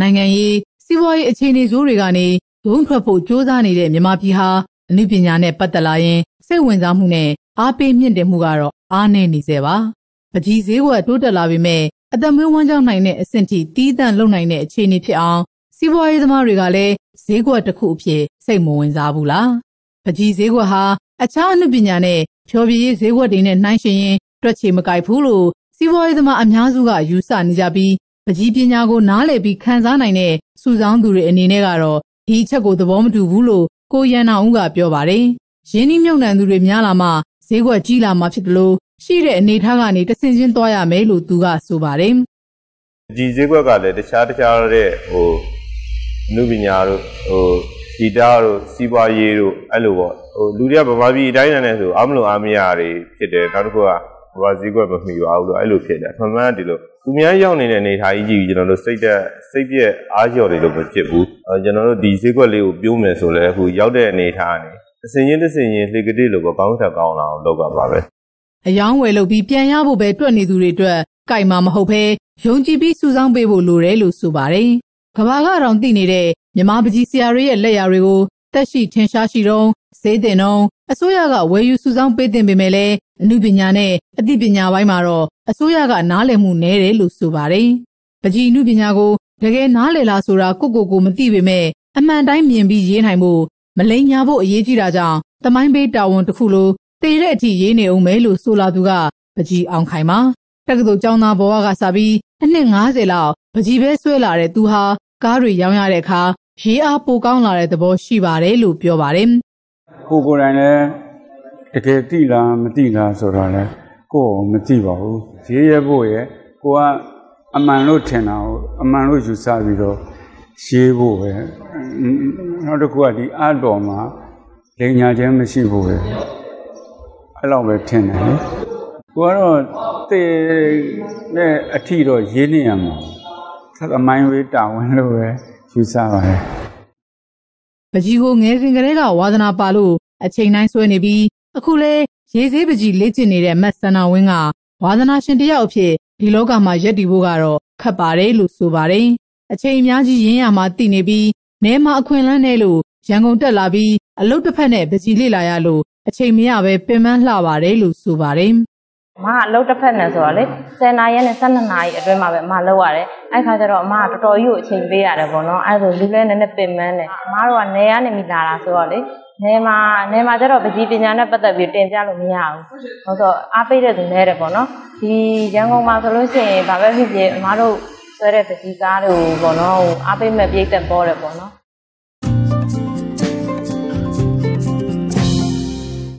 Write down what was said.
နိုင်ငံရေးစီးပွားရေးအခြေအနေဆိုးတွေကနေဒုံထွက်ဖို့ကြိုးစားနေတဲ့မြန်မာပြည်ဟာအနုပညာနဲ့ပတ်သက်လာရင်စိတ်ဝင်စားမှုနဲ့အားပေးမြင့်တင်မှုကတော့အားနည်းနေစေပါပကြီးဈေးကွက်တိုးတက်လာပေမဲ့အသက်မွေးဝမ်းကြောင်းနိုင်တဲ့အဆင့်ထိတီးတန့်လုံနိုင်တဲ့အခြေအနေဖြစ်အောင်စီးပွားရေးသမားတွေကလည်းဈေးကွက်တစ်ခုအဖြစ်စိတ်မဝင်စားဘူးလားပကြီးဈေးကွက်ဟာအခြားအနုပညာနဲ့ဖြောပြရေးဈေးကွက်တွေနဲ့နှိုင်းယှဉ်ရင်တွက်ချေမကိုက်ဘူးလို့စီးပွားရေးသမားအများစုကယူဆနေကြပြီး ပကြီးပညာကိုနားလည်ပြီးခံစားနိုင်တဲ့စုဆောင်းသူတွေအနေနဲ့ကတော့ဒီအချက်ကိုသဘောမတူဘူးလို့ကိုရန်နာဦးကပြောပါတယ်။ရင်းနှီးမြှုပ်နှံသူတွေများလာမှဈေးကွက်ကြီးလာမှဖြစ်တယ်လို့ရှိတဲ့အနေထားကနေတဆင်ချင်းသွားရမယ်လို့သူကဆိုပါတယ်။ဒီဈေးကွက်ကလည်းတခြားတခြားတဲ့ဟိုနုပညာတို့ဟိုဂီတတို့စီးပွားရေးတို့အဲ့လိုပေါ့ဟိုလူတွေကဗမာပြည်အတိုင်းနဲ့ဆိုအားမလို့အားမရတွေဖြစ်တယ်နောက်တစ်ခုက ဗမာဈေးကွက်မမီပါဘူးလို့အဲ့လိုဖြစ်တယ်မှန်မှန်ဒီလိုသူများရောက်နေတဲ့အနေထားကြီးကြည့်ကျွန်တော်တို့စိတ်သက်စိတ်ပြက်အားလျော်တွေလို့မဖြစ်ဘူးအဲကျွန်တော်တို့ဒီဈေးကွက်လေးကိုပြောမယ်ဆိုလဲအခုရောက်တဲ့အနေထားကနေအစင်ချင်းတစ်စင်ချင်းလှေကတိလို့ပေါ့ကောင်းထက်ကောင်းလာအောင်လုပ်ပါပါပဲအယောင်းဝယ်လုပ်ပြီးပြန်ရဖို့ပဲတွက်နေသူတွေအတွက်ကြိုက်မှာမဟုတ်ဘဲယုံကြည်ပြီးစူးစောင်းပေးဖို့လိုတယ်လို့ဆိုပါတယ်ကဘာကတောင်သိနေတဲ့မြမပကြီးဆရာတွေရဲ့လက်ရာတွေကိုတက်ရှိထင်ရှားရှိတော့ဈေးတင်တော့ အစိုးရကဝယ်ယူစုဆောင်းပေးတင်ပေမဲ့လည်းအမှုပညာနဲ့အသိပညာပိုင်းမှာတော့အစိုးရကနားလည်မှုနည်းတယ်လို့ဆိုပါတယ်။ပကြီးအမှုပညာကိုတကယ်နားလည်လားဆိုတာကိုကိုကိုမသိပေမဲ့အမှန်တိုင်းမြင်ပြီးရေးနိုင်ဖို့မလိမ်ညာဖို့အရေးကြီးတာကြောင့်တမိုင်းပေးတာဝန်တစ်ခုလိုတည်တဲ့အထိရေးနေအောင်မဲလို့ဆိုလာသူကပကြီးအောင်ခိုင်ပါတက္ကသိုလ်ကျောင်းသားဘဝကစပြီးအနှစ်90လောက်ပကြီးပဲဆွဲလာတဲ့သူဟာကားတွေရောင်းရတဲ့အခါရေးအားပိုကောင်းလာတဲ့သဘောရှိပါတယ်လို့ပြောပါတယ် ကိုကိုယ်တိုင်လည်းတကယ်သိလားမသိလားဆိုတော့လည်းကိုယ်မသိပါဘူးရေးရဖို့ရဲ့ကိုကအမှန်လို့ထင်တာကိုအမှန်လို့ယူဆပြီးတော့ရေးဖို့ပဲနောက်တစ်ခုကဒီအတော်မှာလိညာခြင်းမရှိဖို့ပဲအဲ့လောက်ပဲထင်တယ်လေကိုကတော့တေနဲ့အထီတော့ရေးနေရမှာသမိုင်းဝေးတာဝန်လို့ပဲယူဆပါတယ် ပကြီးကိုငယ်စဉ်ကလေးကဝါသနာပါလို့အချိန်တိုင်းဆွဲနေပြီးအခုလဲရေဆေးပကြီးလေ့ကျင့်နေတဲ့မတ်ဆန္နာဝင်းကဝါသနာရှင်တယောက်အဖြစ်ဒီလောကမှာရက်တည်ဖို့ကတော့ခက်ပါတယ်လို့ဆိုပါတယ်အချိန်အများကြီးရင်းရမှာတည်နေပြီးနဲမှာအခွင့်အလန်းနဲ့လို့ရန်ကုန်တက်လာပြီးအလုတ်တစ်ဖက်နဲ့ပကြီးလေ့လာရလို့အချိန်မရပဲပင်ပန်းလှပါတယ်လို့ဆိုပါတယ်အမကအလုပ်တစ်ဖက်နဲ့ဆိုတော့လေ10နာရီနဲ့12နာရီအတွင်းမှာပဲအမလုပ်ရတယ် အဲ့ခါကျတော့အမကတော်တော်ကြီးကိုအချိန်ပေးရတယ်ပေါ့နော်အဲ့ဒါဆိုလူလဲနည်းနည်းပင်ပန်းတယ်အမတို့ကနေရနေမိလာတာဆိုတော့လေနေမှာနေမှာကျတော့ပကြီးပညာနဲ့ပတ်သက်ပြီးတင်ပြလို့မရဘူး။ဟုတ်ဆိုအားပေးတဲ့သူနဲ့တယ်ပေါ့နော်။ဒီရန်ကုန်မှာဆိုလို့ရှိရင်ဘာပဲဖြစ်ဖြစ်အမားတို့ဆွဲတဲ့ပကြီးကားတို့ပေါ့နော်။အားပေးမဲ့ပြိတ်သက်ပေါ်တယ်ပေါ့နော်။